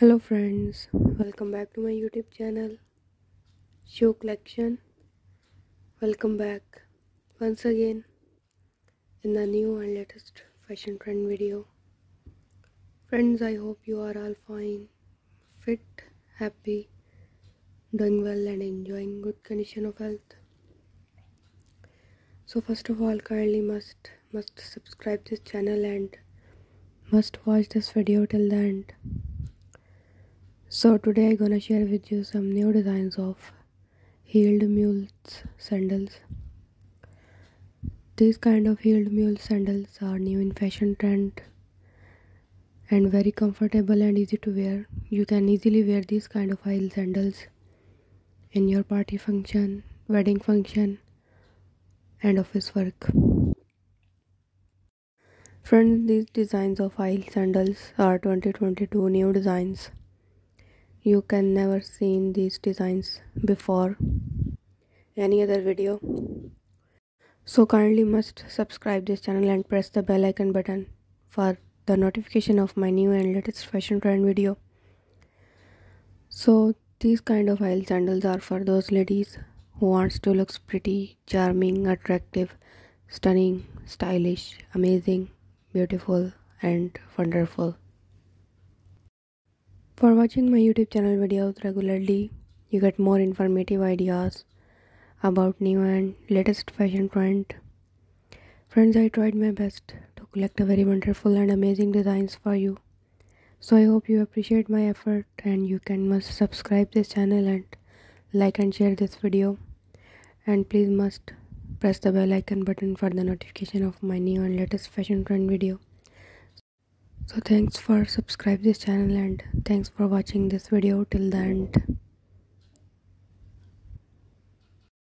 hello friends welcome back to my youtube channel shoe collection. Welcome back once again in the new and latest fashion trend video. Friends i hope you are all fine fit happy doing well and enjoying good condition of health. So first of all kindly must must subscribe this channel and must watch this video till the end so today I'm gonna share with you some new designs of heeled mules sandals. These kind of heeled mule sandals are new in fashion trend and very comfortable and easy to wear. You can easily wear these kind of heel sandals in your party function, wedding function and office work. Friends, these designs of heel sandals are 2022 new designs you can never seen these designs before. Any other video? So kindly must subscribe this channel and press the bell icon button for the notification of my new and latest fashion trend video. So these kind of heel sandals are for those ladies who wants to look pretty charming attractive stunning stylish amazing beautiful and wonderful for watching my YouTube channel videos regularly, you get more informative ideas about new and latest fashion trend. Friends, I tried my best to collect a very wonderful and amazing designs for you. So I hope you appreciate my effort and you can must subscribe this channel and like and share this video. And please must press the bell icon button for the notification of my new and latest fashion trend video so thanks for subscribe this channel and thanks for watching this video till the end